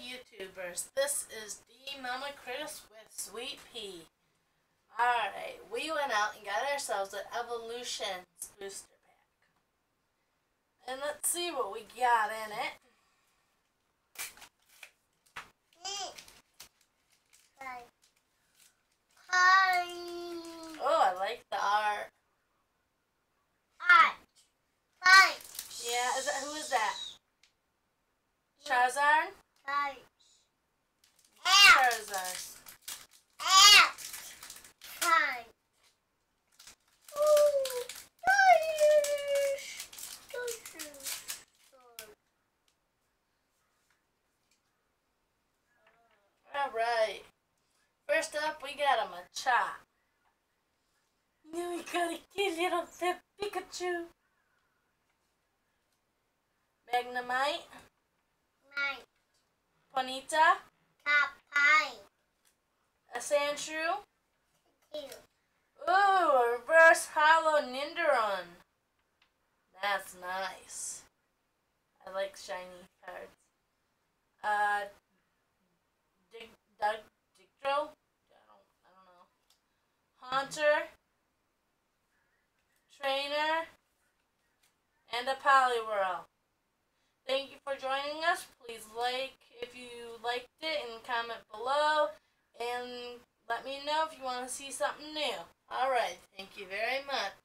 YouTubers. This is De Momma Kris with Sweet Pea. Alright, we went out and got ourselves an Evolutions booster pack. And let's see what we got in it. Hi. Oh, I like the art. Hi. Hi. Yeah, is that who is that? Charizard? Ow. Hi. Ooh. Alright. First up, we got a Machop. Now we got a cute little Pikachu. Magnemite. My Ponyta. top pie. A. Two. Ooh, a reverse holo Ninderon. That's nice. I like shiny cards. Uh, Dig, Doug, Digdro? I don't, I don't know. Haunter. Trainer. And a Poliwhirl. Thank you for joining us. Please like liked it and comment below. And let me know if you want to see something new. Alright, thank you very much.